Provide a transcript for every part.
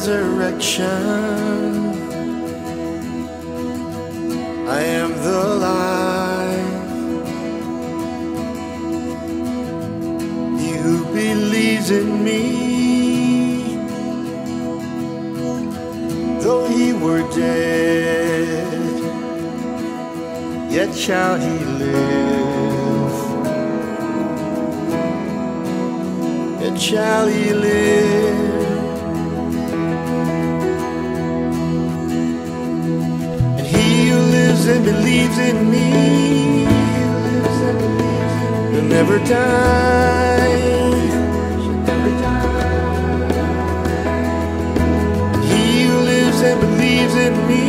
resurrection. I am the life. He who believes in me, though he were dead, yet shall he live. Yet shall he live. and believes in me. You'll never die. He who lives and believes in me.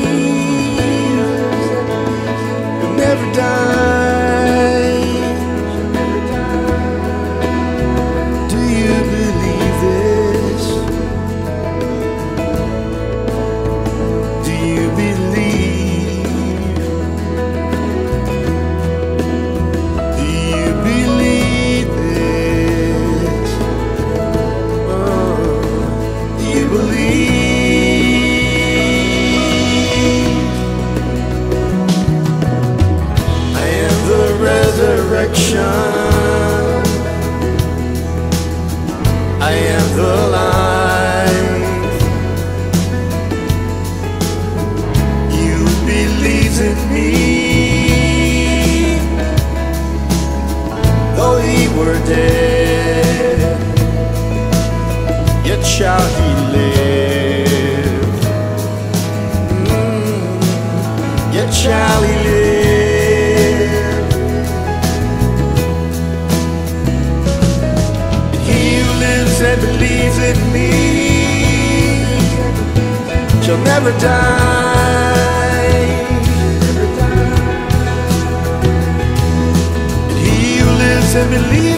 You'll never die. Charlie lived. He who lives and believes in me shall never die. He who lives and believes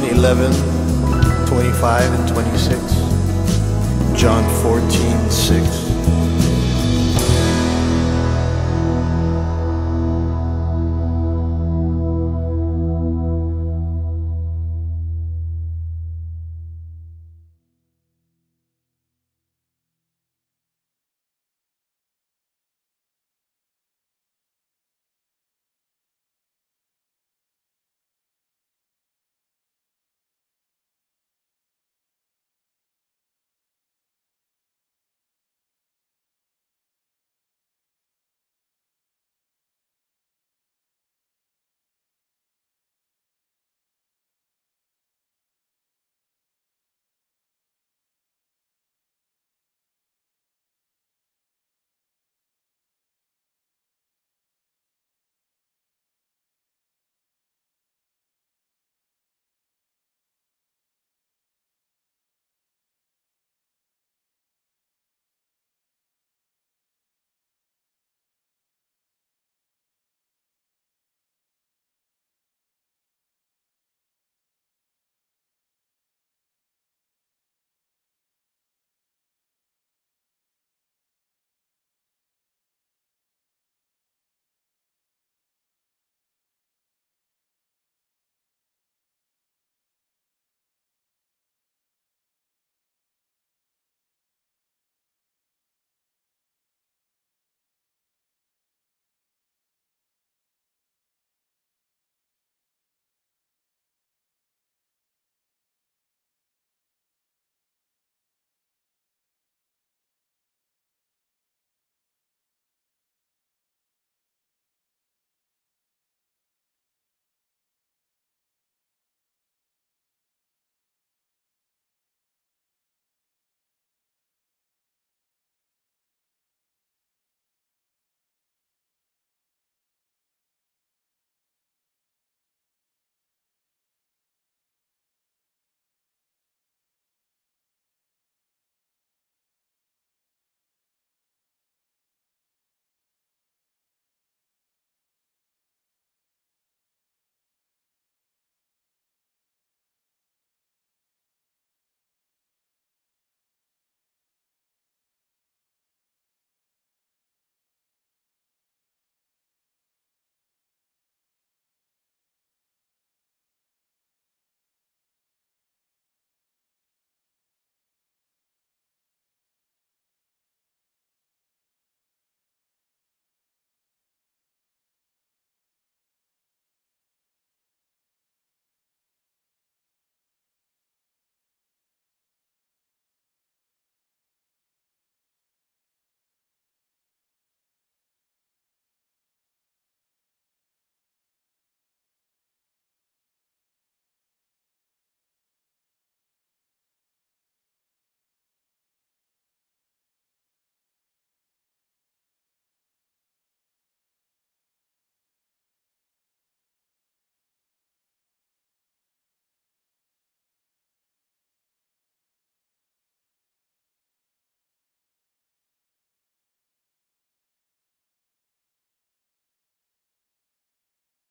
John 11, 25 and 26, John 14, 6.